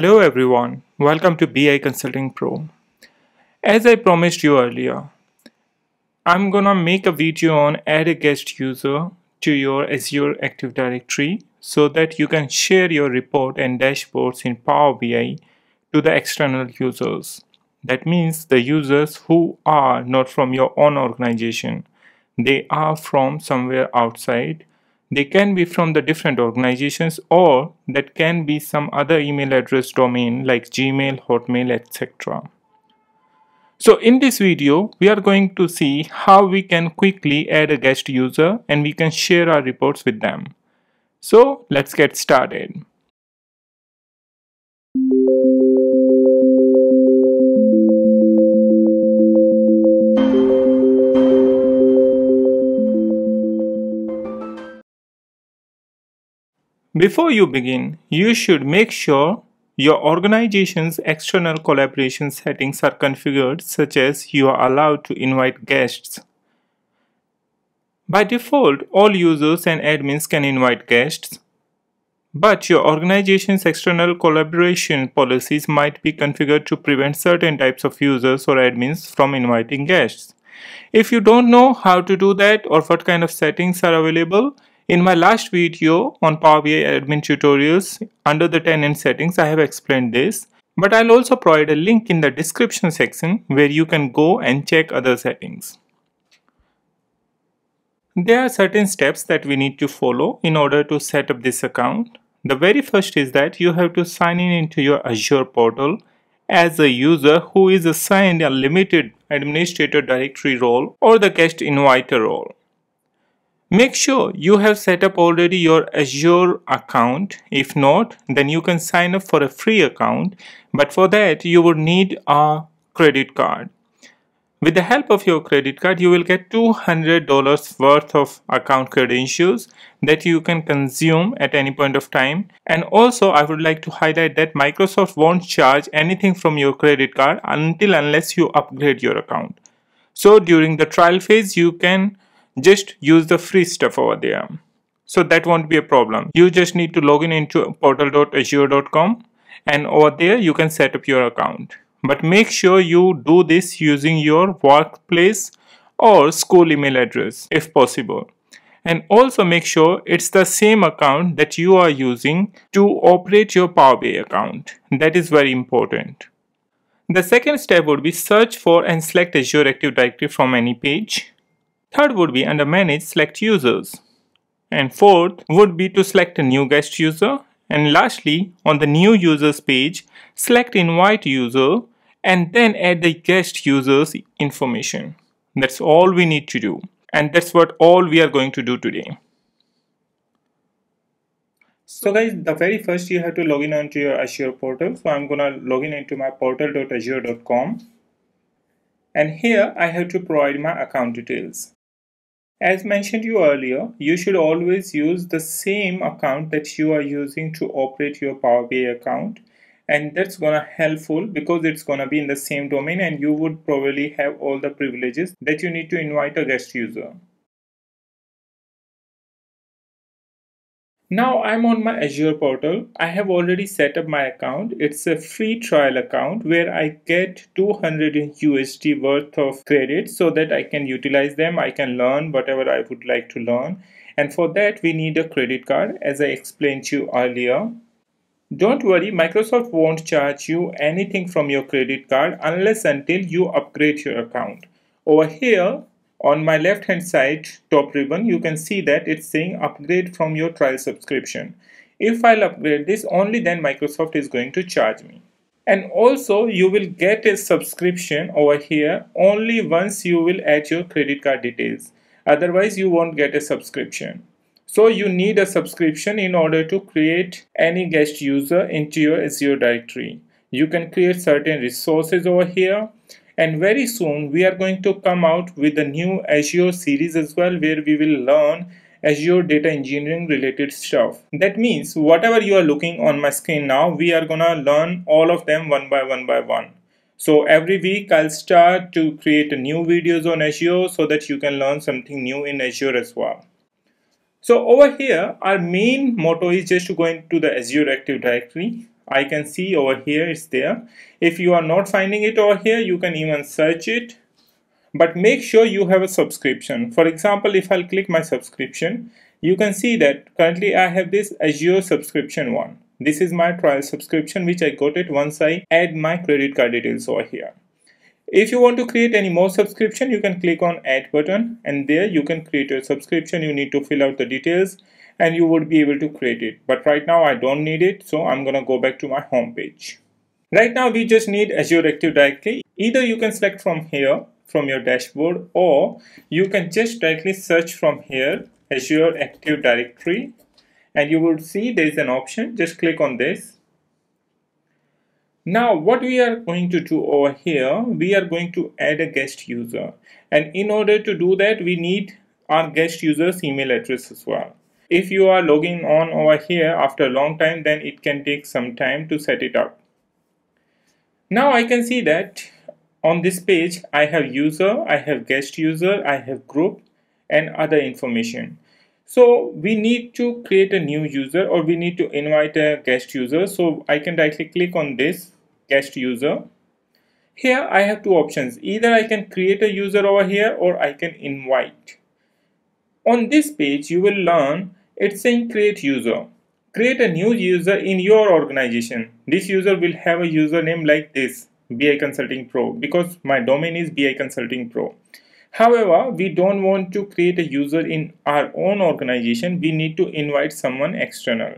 Hello everyone, welcome to BI Consulting Pro. As I promised you earlier, I'm gonna make a video on add a guest user to your Azure Active Directory so that you can share your report and dashboards in Power BI to the external users. That means the users who are not from your own organization. They are from somewhere outside they can be from the different organizations or that can be some other email address domain like Gmail, Hotmail, etc. So in this video, we are going to see how we can quickly add a guest user and we can share our reports with them. So let's get started. Before you begin, you should make sure your organization's external collaboration settings are configured such as you are allowed to invite guests. By default, all users and admins can invite guests, but your organization's external collaboration policies might be configured to prevent certain types of users or admins from inviting guests. If you don't know how to do that or what kind of settings are available, in my last video on Power BI admin tutorials under the tenant settings I have explained this but I'll also provide a link in the description section where you can go and check other settings. There are certain steps that we need to follow in order to set up this account. The very first is that you have to sign in into your Azure portal as a user who is assigned a limited administrator directory role or the guest inviter role. Make sure you have set up already your Azure account. If not, then you can sign up for a free account. But for that, you would need a credit card. With the help of your credit card, you will get $200 worth of account credentials that you can consume at any point of time. And also, I would like to highlight that Microsoft won't charge anything from your credit card until unless you upgrade your account. So during the trial phase, you can just use the free stuff over there. So that won't be a problem. You just need to log in into portal.azure.com and over there you can set up your account. But make sure you do this using your workplace or school email address if possible. And also make sure it's the same account that you are using to operate your Power BI account. That is very important. The second step would be search for and select Azure Active Directory from any page Third would be under manage select users. And fourth would be to select a new guest user. And lastly, on the new users page, select invite user and then add the guest users information. That's all we need to do. And that's what all we are going to do today. So guys, the very first you have to log in onto your Azure portal. So I'm gonna log in into my portal.azure.com and here I have to provide my account details. As mentioned you earlier, you should always use the same account that you are using to operate your Power BI account and that's gonna helpful because it's gonna be in the same domain and you would probably have all the privileges that you need to invite a guest user. Now I'm on my Azure portal. I have already set up my account. It's a free trial account where I get 200 USD worth of credits so that I can utilize them. I can learn whatever I would like to learn. And for that, we need a credit card as I explained to you earlier. Don't worry, Microsoft won't charge you anything from your credit card unless until you upgrade your account. Over here, on my left hand side top ribbon, you can see that it's saying upgrade from your trial subscription. If I'll upgrade this, only then Microsoft is going to charge me. And also you will get a subscription over here only once you will add your credit card details. Otherwise you won't get a subscription. So you need a subscription in order to create any guest user into your Azure directory. You can create certain resources over here and very soon we are going to come out with a new Azure series as well where we will learn Azure data engineering related stuff. That means whatever you are looking on my screen now, we are gonna learn all of them one by one by one. So every week I'll start to create new videos on Azure so that you can learn something new in Azure as well. So over here, our main motto is just to go into the Azure Active Directory I can see over here it's there. If you are not finding it over here, you can even search it. But make sure you have a subscription. For example, if I'll click my subscription, you can see that currently I have this Azure subscription one. This is my trial subscription which I got it once I add my credit card details over here. If you want to create any more subscription, you can click on add button and there you can create a subscription. You need to fill out the details and you would be able to create it. But right now I don't need it. So I'm going to go back to my home page. Right now we just need Azure Active Directory. Either you can select from here from your dashboard or you can just directly search from here Azure Active Directory and you will see there is an option just click on this now what we are going to do over here we are going to add a guest user and in order to do that we need our guest user's email address as well if you are logging on over here after a long time then it can take some time to set it up now I can see that on this page I have user I have guest user I have group and other information. So we need to create a new user or we need to invite a guest user. So I can directly click on this guest user. Here I have two options. Either I can create a user over here or I can invite. On this page you will learn it's saying create user. Create a new user in your organization. This user will have a username like this BI Consulting Pro because my domain is BI Consulting Pro. However, we don't want to create a user in our own organization. We need to invite someone external.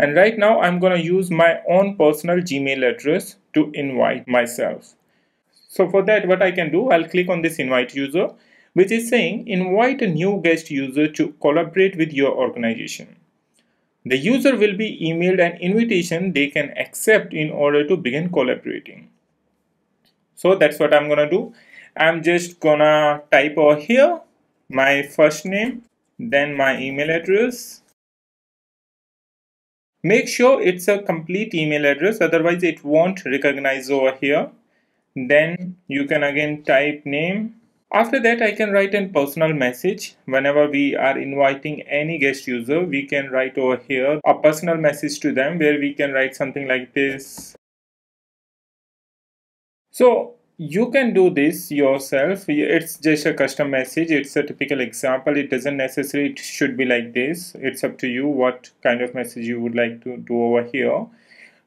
And right now I'm going to use my own personal Gmail address to invite myself. So for that, what I can do, I'll click on this invite user, which is saying invite a new guest user to collaborate with your organization. The user will be emailed an invitation they can accept in order to begin collaborating. So that's what I'm to do. I'm just gonna type over here my first name then my email address make sure it's a complete email address otherwise it won't recognize over here then you can again type name after that I can write a personal message. Whenever we are inviting any guest user we can write over here a personal message to them where we can write something like this. So you can do this yourself. It's just a custom message. It's a typical example. It doesn't necessarily it should be like this. It's up to you what kind of message you would like to do over here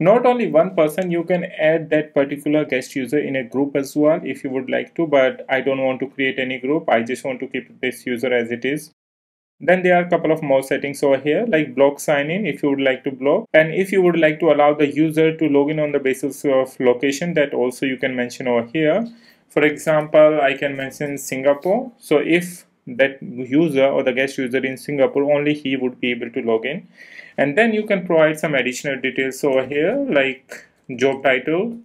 not only one person you can add that particular guest user in a group as well if you would like to but i don't want to create any group i just want to keep this user as it is then there are a couple of more settings over here like block sign in if you would like to block and if you would like to allow the user to log in on the basis of location that also you can mention over here. For example, I can mention Singapore. So if that user or the guest user in Singapore only he would be able to log in. And then you can provide some additional details over here like job title.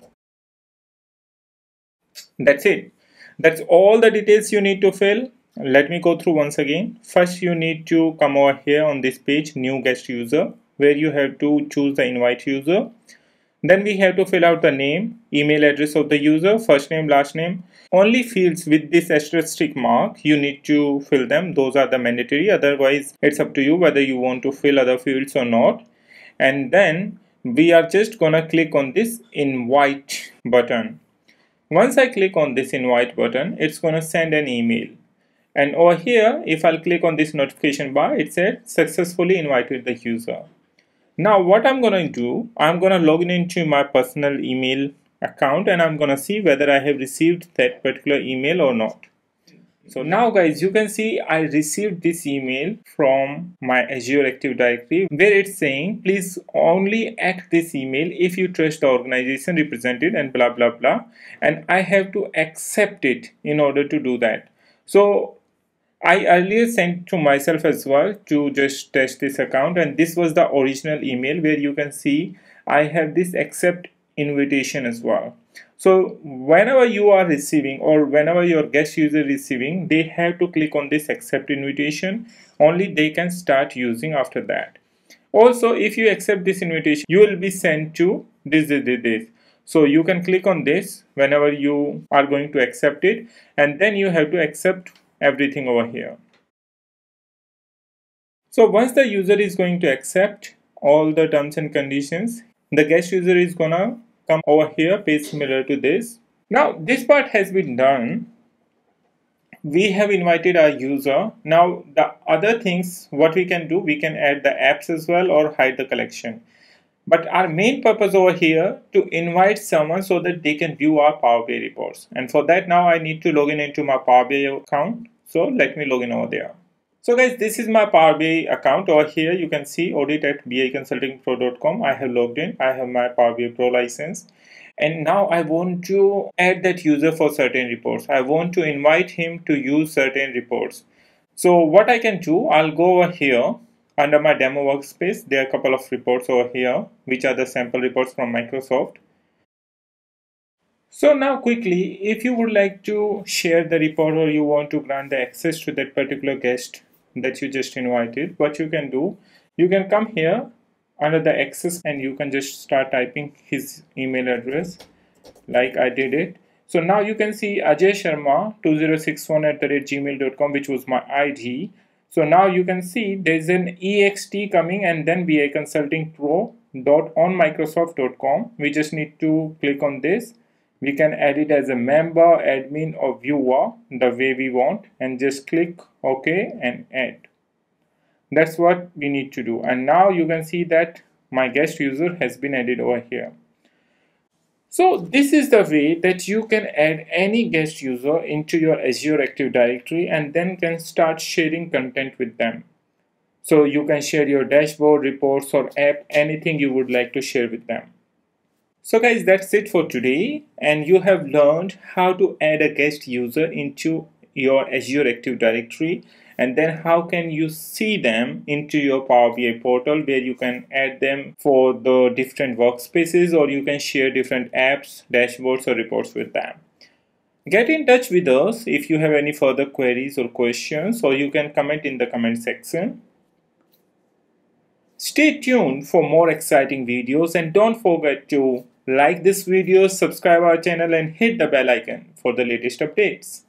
That's it. That's all the details you need to fill. Let me go through once again. First you need to come over here on this page new guest user where you have to choose the invite user then we have to fill out the name email address of the user first name last name. Only fields with this asterisk mark you need to fill them. Those are the mandatory. Otherwise it's up to you whether you want to fill other fields or not. And then we are just gonna click on this invite button. Once I click on this invite button it's gonna send an email. And over here, if I'll click on this notification bar, it said successfully invited the user. Now what I'm going to do, I'm going to log in into my personal email account and I'm going to see whether I have received that particular email or not. So now guys, you can see I received this email from my Azure Active Directory where it's saying please only act this email if you trust the organization represented and blah blah blah and I have to accept it in order to do that. So I earlier sent to myself as well to just test this account and this was the original email where you can see I have this accept invitation as well. So whenever you are receiving or whenever your guest user is receiving they have to click on this accept invitation only they can start using after that. Also if you accept this invitation you will be sent to this this this, this. So you can click on this whenever you are going to accept it and then you have to accept everything over here. So once the user is going to accept all the terms and conditions, the guest user is gonna come over here page similar to this. Now this part has been done. We have invited our user. Now the other things what we can do we can add the apps as well or hide the collection but our main purpose over here to invite someone so that they can view our Power BI reports. And for that now I need to log in into my Power BI account. So let me log in over there. So guys this is my Power BI account. Over here you can see audit at biconsultingpro.com I have logged in. I have my Power BI Pro license. And now I want to add that user for certain reports. I want to invite him to use certain reports. So what I can do, I'll go over here under my demo workspace. There are a couple of reports over here, which are the sample reports from Microsoft. So now quickly, if you would like to share the report or you want to grant the access to that particular guest that you just invited, what you can do, you can come here under the access and you can just start typing his email address like I did it. So now you can see Ajay Sharma 2061 at the rate gmail.com which was my ID. So now you can see there's an ext coming and then BI Consulting Pro dot on Microsoft.com. We just need to click on this. We can add it as a member, admin or viewer the way we want and just click OK and add that's what we need to do and now you can see that my guest user has been added over here so this is the way that you can add any guest user into your Azure Active Directory and then can start sharing content with them. So you can share your dashboard, reports or app, anything you would like to share with them. So guys, that's it for today. And you have learned how to add a guest user into your Azure Active Directory and then how can you see them into your Power BI portal where you can add them for the different workspaces or you can share different apps, dashboards or reports with them. Get in touch with us if you have any further queries or questions or you can comment in the comment section. Stay tuned for more exciting videos and don't forget to like this video, subscribe our channel and hit the bell icon for the latest updates.